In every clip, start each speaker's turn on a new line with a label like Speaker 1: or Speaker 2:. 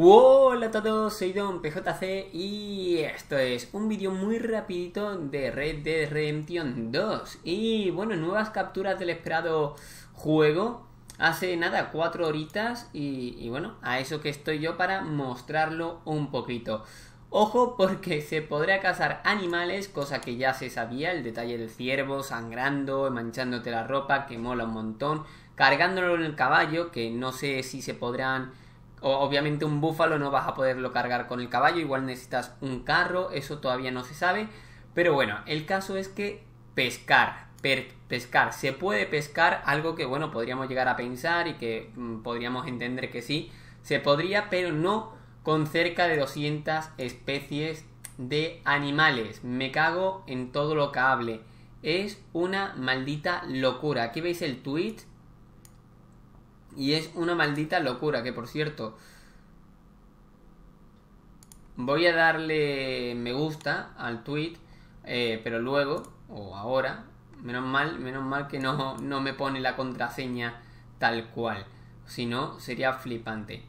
Speaker 1: Hola a todos, soy Don PJC y esto es un vídeo muy rapidito de Red Dead Redemption 2 Y bueno, nuevas capturas del esperado juego. Hace nada, cuatro horitas y, y bueno, a eso que estoy yo para mostrarlo un poquito. Ojo porque se podrá cazar animales, cosa que ya se sabía, el detalle del ciervo sangrando, manchándote la ropa, que mola un montón, cargándolo en el caballo, que no sé si se podrán obviamente un búfalo no vas a poderlo cargar con el caballo, igual necesitas un carro, eso todavía no se sabe. Pero bueno, el caso es que pescar, pescar, se puede pescar, algo que bueno, podríamos llegar a pensar y que mm, podríamos entender que sí, se podría, pero no con cerca de 200 especies de animales. Me cago en todo lo que hable. Es una maldita locura. Aquí veis el tweet y es una maldita locura, que por cierto, voy a darle me gusta al tweet, eh, pero luego, o ahora, menos mal, menos mal que no, no me pone la contraseña tal cual. Si no, sería flipante.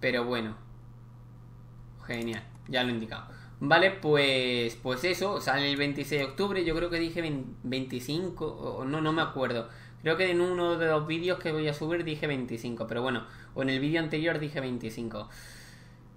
Speaker 1: Pero bueno. Genial, ya lo he indicado. Vale, pues, pues eso, sale el 26 de octubre, yo creo que dije 25, o no, no me acuerdo. Creo que en uno de los vídeos que voy a subir dije 25, pero bueno, o en el vídeo anterior dije 25.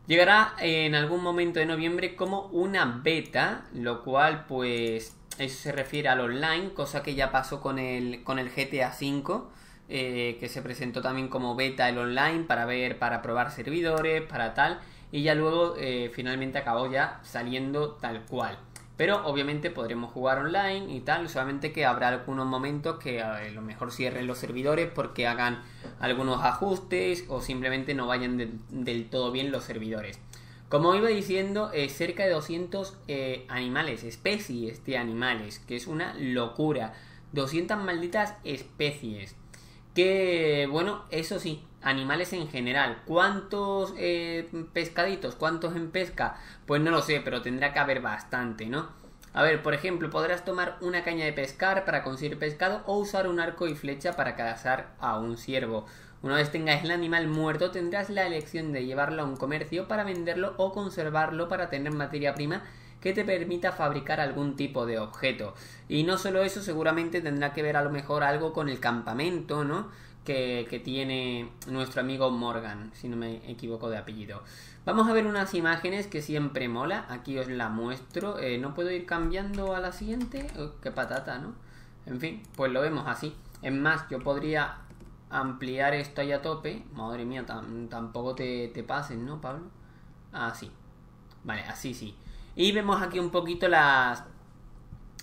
Speaker 1: Llegará en algún momento de noviembre como una beta, lo cual pues eso se refiere al online, cosa que ya pasó con el, con el GTA V, eh, que se presentó también como beta el online para ver, para probar servidores, para tal, y ya luego eh, finalmente acabó ya saliendo tal cual. Pero obviamente podremos jugar online y tal, solamente que habrá algunos momentos que a lo mejor cierren los servidores porque hagan algunos ajustes o simplemente no vayan del todo bien los servidores. Como iba diciendo, eh, cerca de 200 eh, animales, especies de animales, que es una locura. 200 malditas especies. Que, bueno, eso sí, animales en general. ¿Cuántos eh, pescaditos? ¿Cuántos en pesca? Pues no lo sé, pero tendrá que haber bastante, ¿no? A ver, por ejemplo, podrás tomar una caña de pescar para conseguir pescado o usar un arco y flecha para cazar a un ciervo. Una vez tengas el animal muerto, tendrás la elección de llevarlo a un comercio para venderlo o conservarlo para tener materia prima que te permita fabricar algún tipo de objeto. Y no solo eso, seguramente tendrá que ver a lo mejor algo con el campamento, ¿no? Que, tiene nuestro amigo Morgan, si no me equivoco de apellido. Vamos a ver unas imágenes que siempre mola. Aquí os la muestro. Eh, no puedo ir cambiando a la siguiente. Oh, qué patata, ¿no? En fin, pues lo vemos así. Es más, yo podría ampliar esto ahí a tope. Madre mía, tampoco te, te pases, ¿no, Pablo? Así. Vale, así sí. Y vemos aquí un poquito las,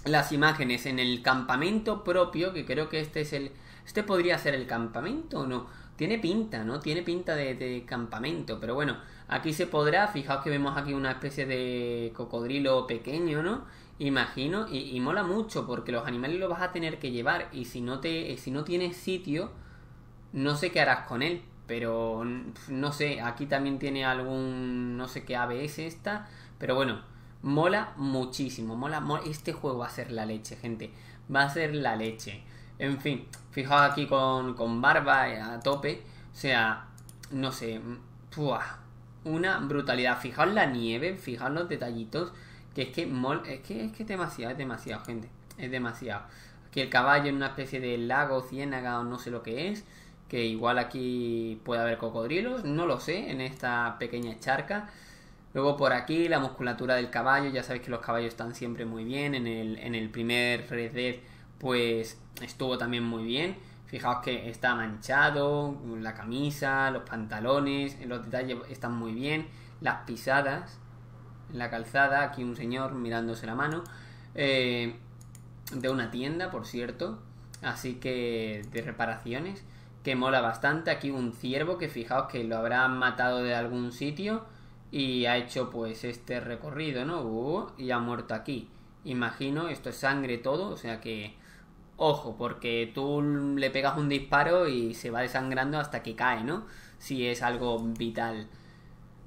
Speaker 1: las imágenes en el campamento propio, que creo que este es el... Este podría ser el campamento o no. Tiene pinta, ¿no? Tiene pinta de, campamento, pero bueno, aquí se podrá, fijaos que vemos aquí una especie de cocodrilo pequeño, ¿no? Imagino, y, mola mucho porque los animales los vas a tener que llevar y si no, te, si no tienes sitio, no sé qué harás con él, pero no sé, aquí también tiene algún, no sé qué ave es esta, pero bueno, Mola muchísimo, mola, Este juego va a ser la leche, gente. Va a ser la leche. En fin, fijaos aquí con, con barba a tope. O sea, no sé. una brutalidad. Fijaos la nieve, fijaos los detallitos. Que es que, mol, es que es que es demasiado, es demasiado, gente. Es demasiado. Aquí el caballo en una especie de lago, ciénaga o no sé lo que es. Que igual aquí puede haber cocodrilos. No lo sé, en esta pequeña charca. Luego por aquí la musculatura del caballo, ya sabéis que los caballos están siempre muy bien. En el, en el primer Red pues estuvo también muy bien. Fijaos que está manchado, la camisa, los pantalones, los detalles están muy bien. Las pisadas en la calzada, aquí un señor mirándose la mano. Eh, de una tienda, por cierto. Así que de reparaciones. Que mola bastante. Aquí un ciervo que fijaos que lo habrán matado de algún sitio y ha hecho pues este recorrido, ¿no? Uh, y ha muerto aquí. Imagino, esto es sangre todo, o sea que ojo, porque tú le pegas un disparo y se va desangrando hasta que cae, ¿no? Si es algo vital.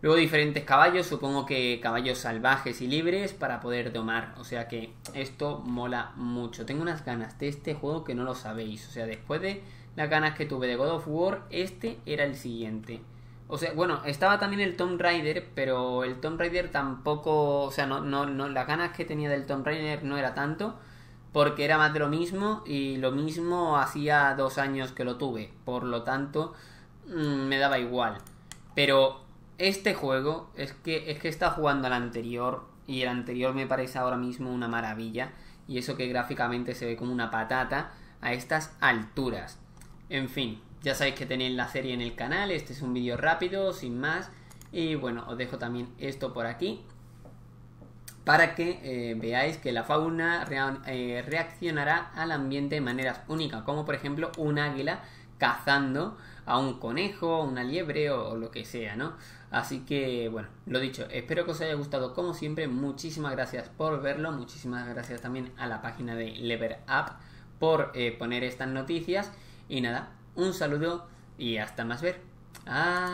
Speaker 1: Luego diferentes caballos, supongo que caballos salvajes y libres para poder domar. O sea que esto mola mucho. Tengo unas ganas de este juego que no lo sabéis. O sea, después de las ganas que tuve de God of War, este era el siguiente. O sea, bueno, estaba también el Tomb Raider, pero el Tomb Raider tampoco, o sea, no, no, no, las ganas que tenía del Tomb Raider no era tanto, porque era más de lo mismo y lo mismo hacía dos años que lo tuve, por lo tanto mm, me daba igual. Pero este juego es que es que está jugando al anterior y el anterior me parece ahora mismo una maravilla y eso que gráficamente se ve como una patata a estas alturas. En fin, ya sabéis que tenéis la serie en el canal, este es un vídeo rápido, sin más. Y bueno, os dejo también esto por aquí para que eh, veáis que la fauna eh, reaccionará al ambiente de maneras únicas, como por ejemplo un águila cazando a un conejo, una liebre o, lo que sea, ¿no? Así que, bueno, lo dicho, espero que os haya gustado como siempre, muchísimas gracias por verlo, muchísimas gracias también a la página de Lever Up por eh, poner estas noticias y nada, un saludo y hasta más ver. Adiós.